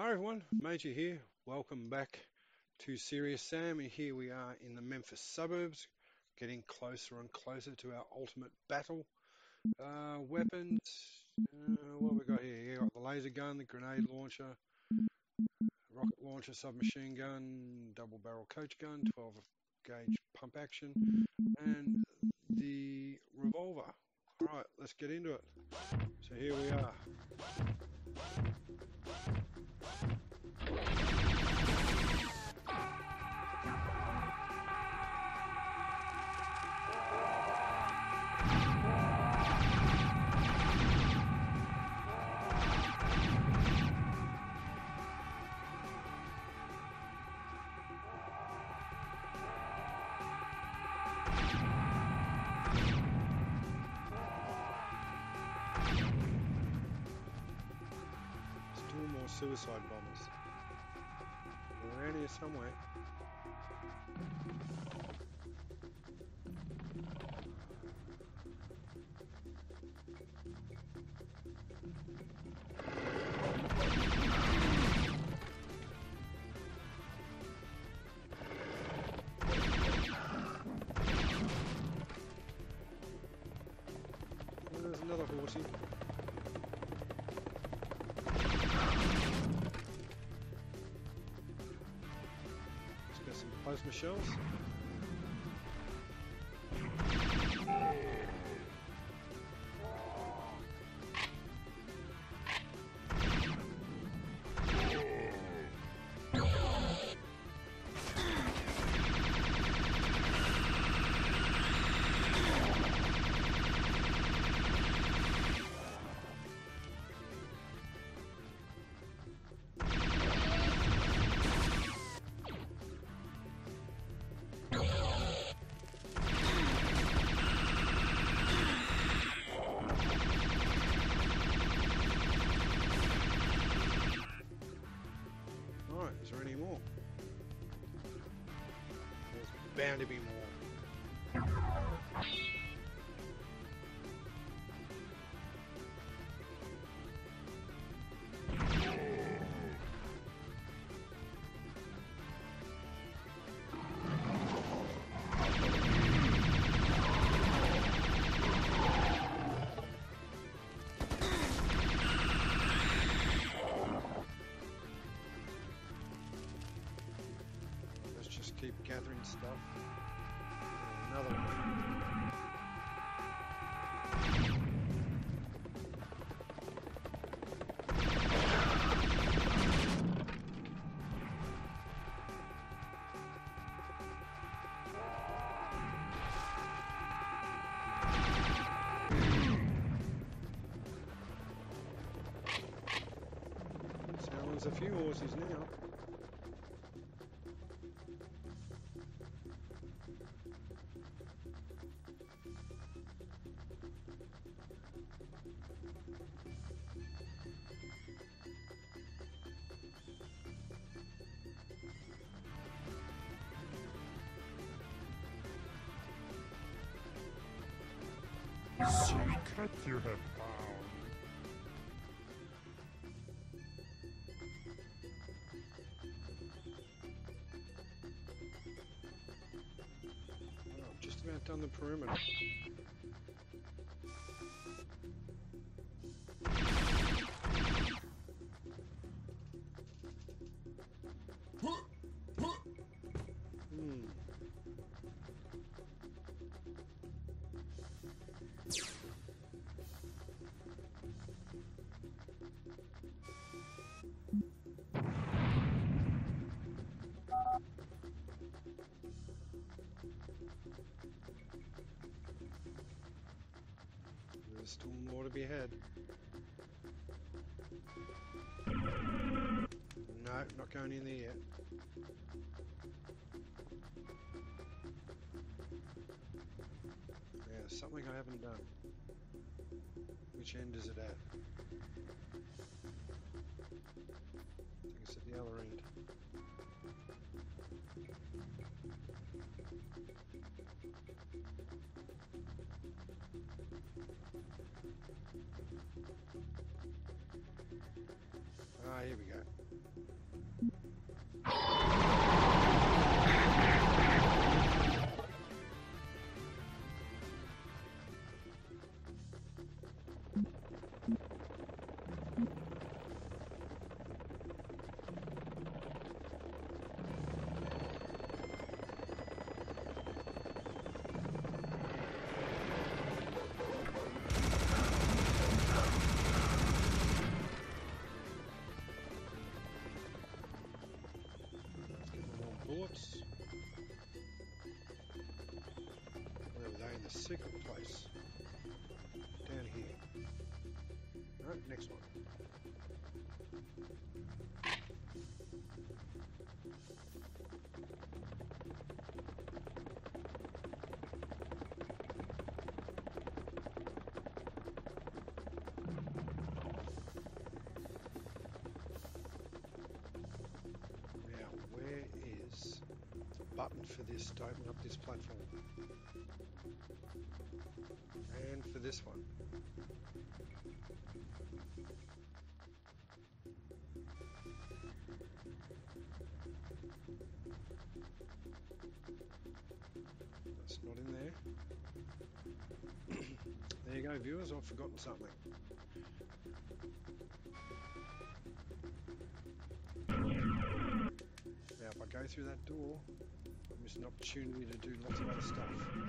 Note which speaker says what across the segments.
Speaker 1: Hi everyone, Major here. Welcome back to Serious Sam, and here we are in the Memphis suburbs, getting closer and closer to our ultimate battle. Uh, weapons, uh, what have we got here? You got the laser gun, the grenade launcher, rocket launcher, submachine gun, double barrel coach gun, 12 gauge pump action, and the revolver. All right, let's get into it. So here we are. Suicide bombers. They're around here somewhere. Let's get some plasma shells. Bound to be Keep gathering stuff. Another one. Sounds a few horses now. Done the perimeter. Still more to be had. No, not going in there yet. Yeah, something I haven't done. Which end is it at? I think it's at the other end. Ah, here we go. Secret place. Down here. No, next one. For this to open up this platform? And for this one. That's not in there. there you go, viewers. I've forgotten something. Now, if I go through that door, Miss an opportunity to do lots of other stuff.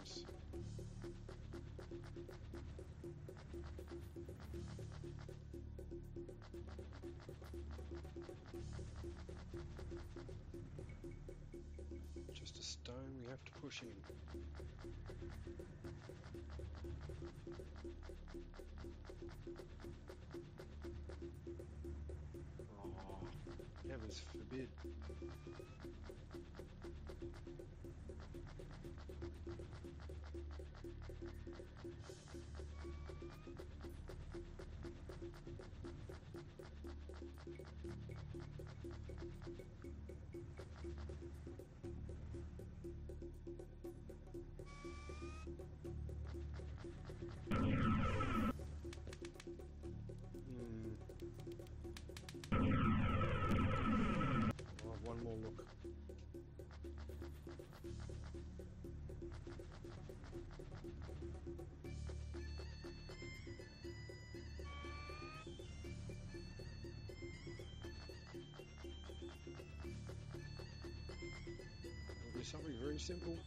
Speaker 1: Buildings. Just a stone we have to push in. Oh, heavens forbid. Hmm. I'll have one more look. Something very simple.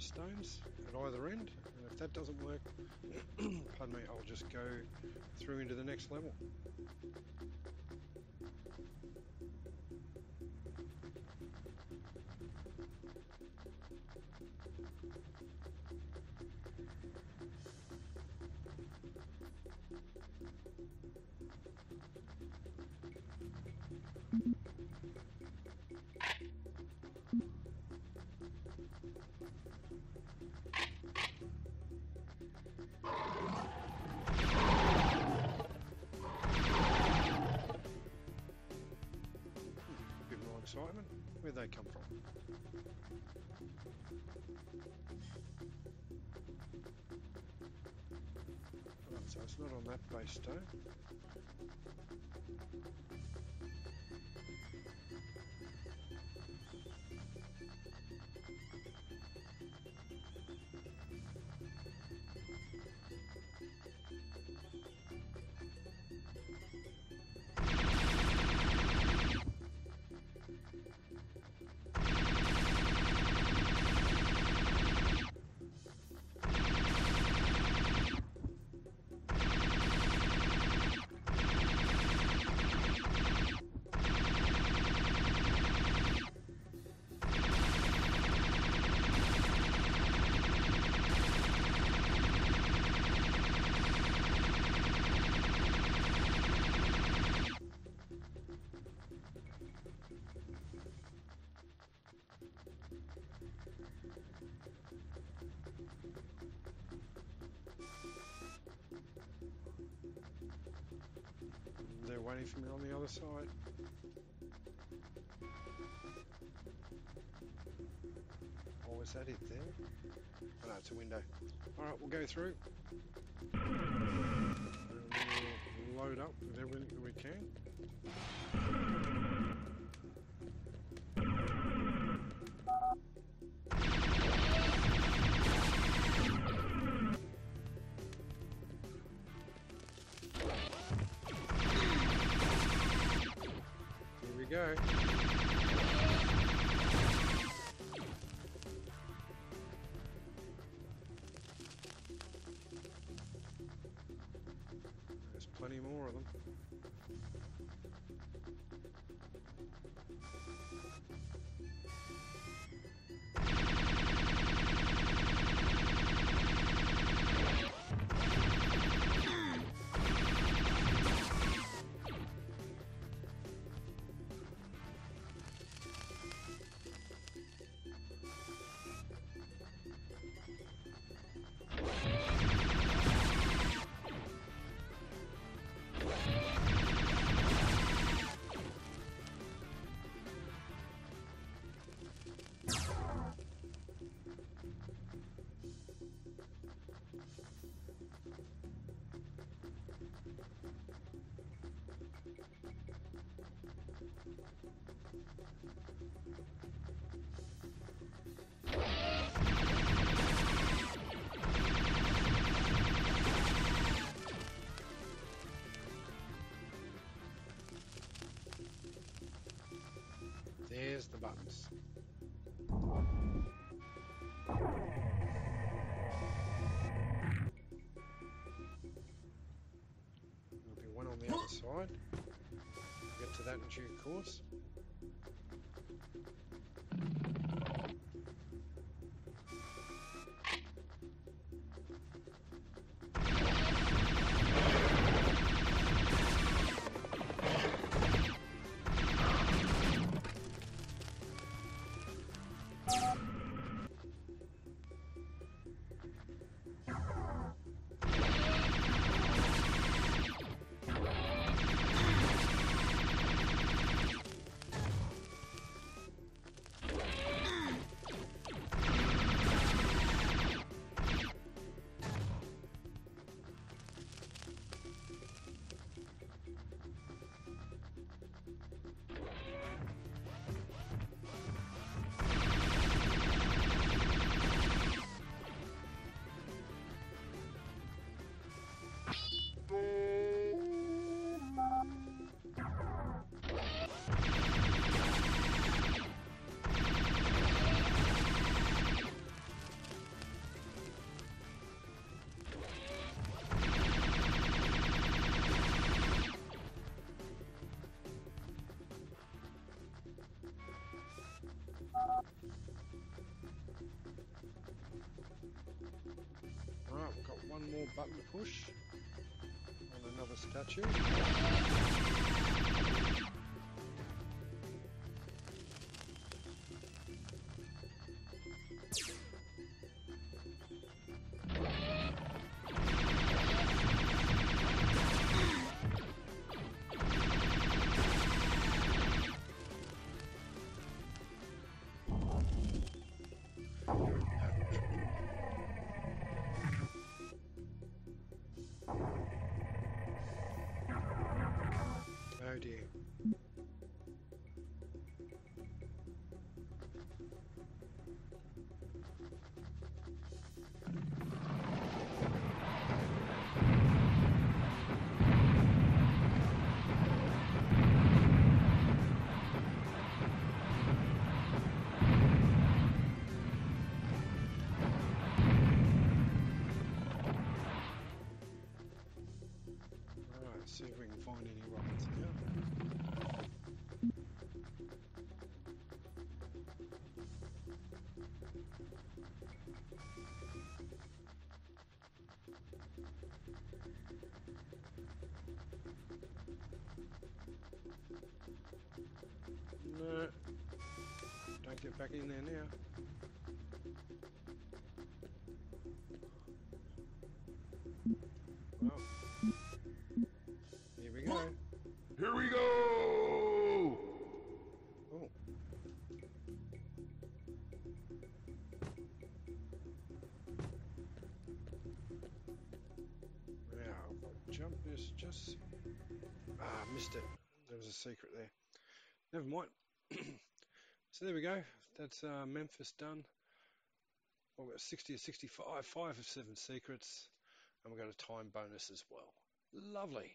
Speaker 1: Stones at either end, and if that doesn't work, pardon me, I'll just go through into the next level. Where'd they come from? Right, so it's not on that base stone. They're waiting for me on the other side. Oh, is that it there? Oh, no, it's a window. Alright, we'll go through. We'll load up with everything that we can. Here There's the buttons. There'll be one on the other side. In due course. One more button to push on another statue. going any roads. No. Don't get back in there now. Secret there. Never mind. so there we go. That's uh, Memphis done. We've got 60 or 65, five of seven secrets, and we've got a time bonus as well. Lovely.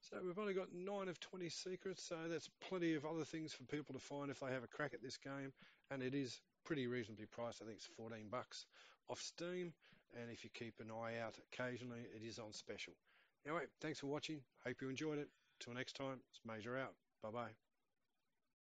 Speaker 1: So we've only got 9 of 20 secrets, so that's plenty of other things for people to find if they have a crack at this game. And it is pretty reasonably priced. I think it's 14 bucks off Steam. And if you keep an eye out occasionally, it is on special. Anyway, thanks for watching. Hope you enjoyed it. Till next time, it's Major out. Bye bye.